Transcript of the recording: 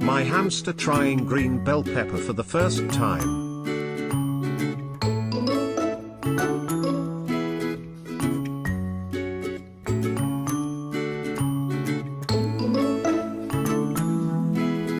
My hamster trying green bell pepper for the first time.